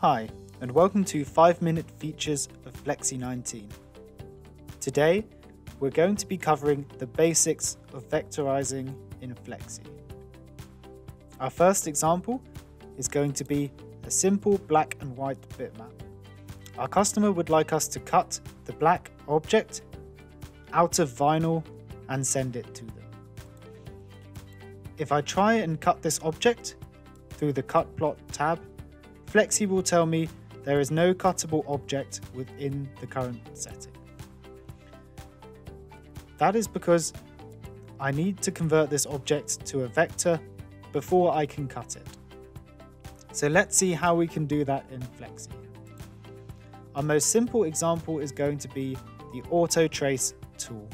Hi, and welcome to 5 Minute Features of Flexi 19. Today, we're going to be covering the basics of vectorizing in Flexi. Our first example is going to be a simple black and white bitmap. Our customer would like us to cut the black object out of vinyl and send it to them. If I try and cut this object through the Cut Plot tab, Flexi will tell me there is no cuttable object within the current setting. That is because I need to convert this object to a vector before I can cut it. So let's see how we can do that in Flexi. Our most simple example is going to be the Auto Trace tool.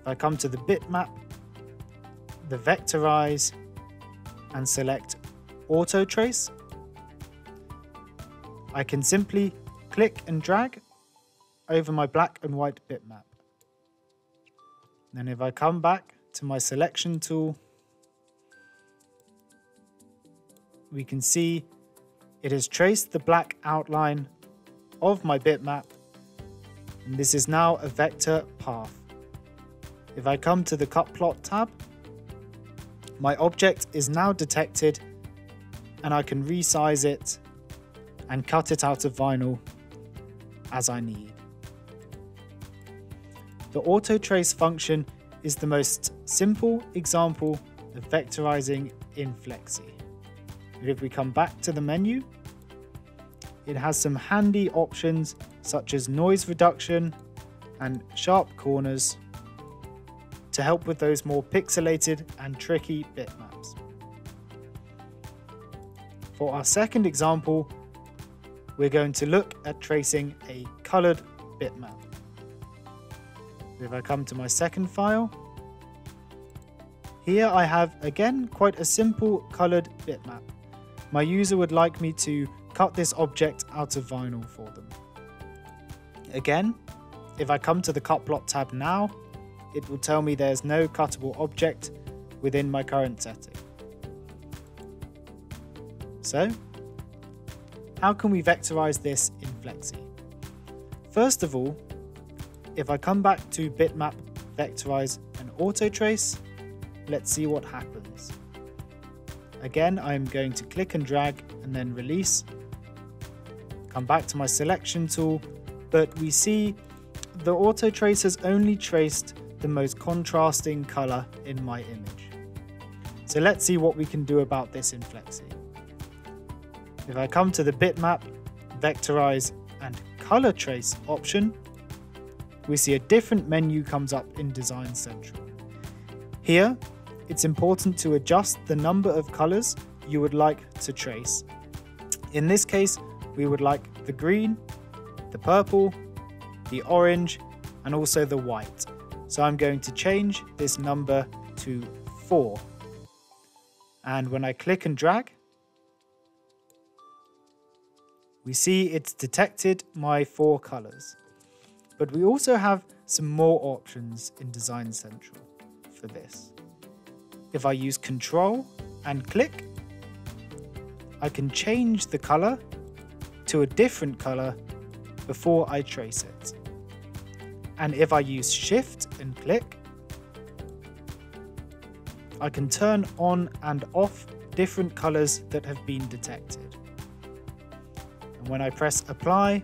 If I come to the bitmap, the vectorize, and select Auto Trace, I can simply click and drag over my black and white bitmap. Then if I come back to my selection tool, we can see it has traced the black outline of my bitmap and this is now a vector path. If I come to the cut plot tab, my object is now detected and I can resize it and cut it out of vinyl as I need. The auto trace function is the most simple example of vectorizing in Flexi. If we come back to the menu, it has some handy options such as noise reduction and sharp corners to help with those more pixelated and tricky bitmaps. For our second example, we're going to look at tracing a colored bitmap. If I come to my second file, here I have again quite a simple colored bitmap. My user would like me to cut this object out of vinyl for them. Again, if I come to the cut plot tab now, it will tell me there's no cuttable object within my current setting. So, how can we vectorize this in Flexi? First of all, if I come back to bitmap, vectorize and auto trace, let's see what happens. Again, I'm going to click and drag and then release. Come back to my selection tool, but we see the auto trace has only traced the most contrasting color in my image. So let's see what we can do about this in Flexi. If I come to the bitmap, vectorize and color trace option, we see a different menu comes up in Design Central. Here, it's important to adjust the number of colors you would like to trace. In this case, we would like the green, the purple, the orange, and also the white. So I'm going to change this number to 4. And when I click and drag, we see it's detected my four colors. But we also have some more options in Design Central for this. If I use Control and click, I can change the color to a different color before I trace it. And if I use Shift and click, I can turn on and off different colors that have been detected. And when I press apply,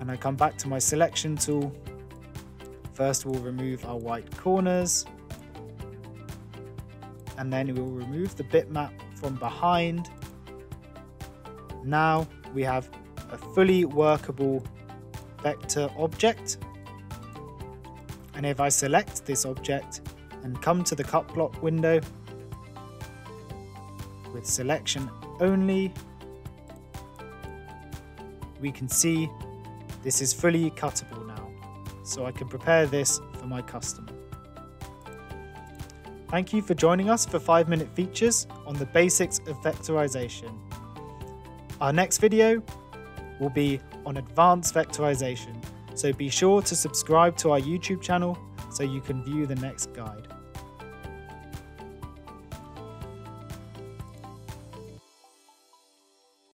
and I come back to my selection tool, first we'll remove our white corners, and then we'll remove the bitmap from behind. Now we have a fully workable vector object. And if I select this object and come to the cut plot window with selection only, we can see this is fully cuttable now. So I can prepare this for my customer. Thank you for joining us for 5 minute features on the basics of vectorization. Our next video will be on advanced vectorization, so be sure to subscribe to our YouTube channel so you can view the next guide.